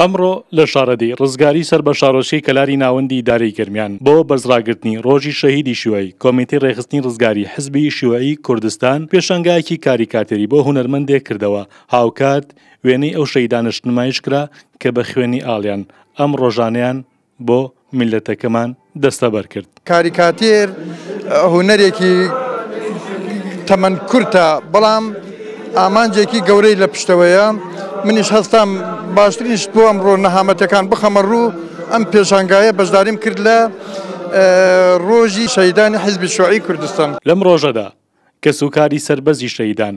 ئەمڕۆ لە شارەدی ڕزگاری سەر بە شارۆچکەی کەلاری ناوەندی دارەی گەرمیان بۆ بەزراگرتنی ڕۆژی شەهیدی شیوعی کۆمیتی ڕێخستنی ڕزگاری حزبی شیوعی کوردستان پێشانگایەکی کاریکاتێری بۆ هونەرمەندێک کردەوە هاوکات وێنەی ئەو شەهیدانەش نمایش کرا کە بە خوێنی ئاڵیان ئەم ڕۆژانەیان بۆ میللەتەکەمان دەستەبەر کرد. کاریکاتێر هونەرێکی تەمەن کورتە، بەڵام ئامانجێکی گەورەی لە پشتەوەیە. منیش هەستام باشترین شت بۆ ئەمڕۆ نەهامەتەکان بخەمە ڕوو. ئەم پێشانگایە بەشداریم کرد لە ڕۆژی شەهیدانی حیزبی شوعی کوردستان. لەم ڕۆژەدا کەس و کاری سەربەزی شەهیدان،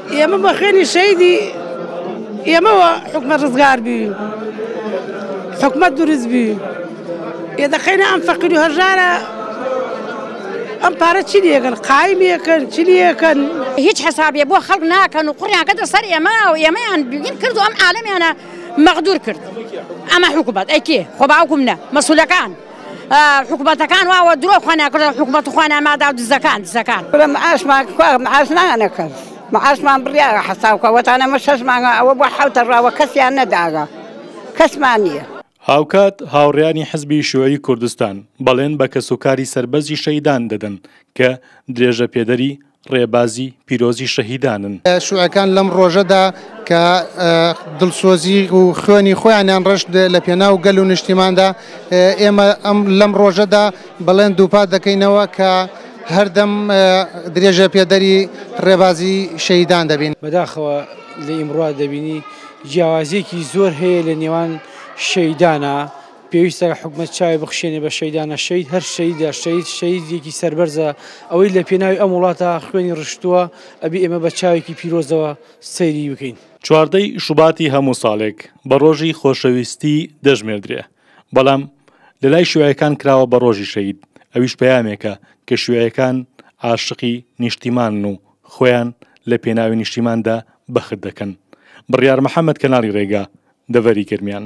ئێمە بە خوێنی شەیدی ئێمەوە حکومە ڕزگار بی حکومە دروست بی ئێ دەخینە ئەم فەقیر و هەژارە ئەم پارە چی لەگەن قایمیەکەن چی لەکەن هیچ حسابێ بۆ خەڵک ناکەن و قڕیانکە دە سەر ئێمە و ئێمەیان بگین کرد و ئەم عالەمیانە مەغدور کرد ئەمە حکوبەت ئەیکێ خۆ باوکم نە مەسولەکان. حکومەتەکان واوە درۆ خوێنە کردە حکومەت خوێنە مادا و دزەکان دزەکان برم ئاشمان ئاشنانە کەس معاشمان بڕیاە حساوکە وەتانەمە شەش مانگە ئەوە بۆ حوتە ڕاوە کەسیان نەداگە کەسمان نییە. هاوکات هاوڕێیانی حزبی شوعی کوردستان بەڵێن بە کەسوکاری سەربەزی شەیدان دەدەن کە درێژە پێدەری ڕێبازی پیرۆزی شەهیدانن. شیوعیەکان لەم ڕۆژەدا کە دڵسۆزی و خوێنی خۆیانیان ڕشت لە پێناو گەل و نیشتیماندا ئێمە ئەم لەم ڕۆژەدا بەڵێن دووپا دەکەینەوە کە هەردەم درێژە پێدەری ڕێبازی شەیدان دەبین. بەداخەوە لە ئیمڕا دەبینی جیاوازیەکی زۆر هەیە لە نێوان شەیدانا. پێویستە حکومەت چاوی بخشێنێ بە شەیدانە شەید هەر شەیدە شەید شەیدێکی سەربەرزە ئەوەی لە پێناوی ئەم وڵاتە خوێنی ڕشتووە ئەبی ئێمە بە چاوێکی پیرۆزەوە سەیری بکەین. چواردە ی شوباتی هەموو ساڵێک بە ڕۆژی خۆشەویستی دەژمێردرێ بەڵام لە لای شیوعیەکان کراوە بە ڕۆژی شەید ئەویش پەیامێکە کە شیوعیەکان عاشقی نیشتیمانن و خۆیان لە پێناوی نیشتیماندا بەخت دەکەن. بڕیار محەمەد کەناڵی ڕێگا، دەڤەری گەرمیان.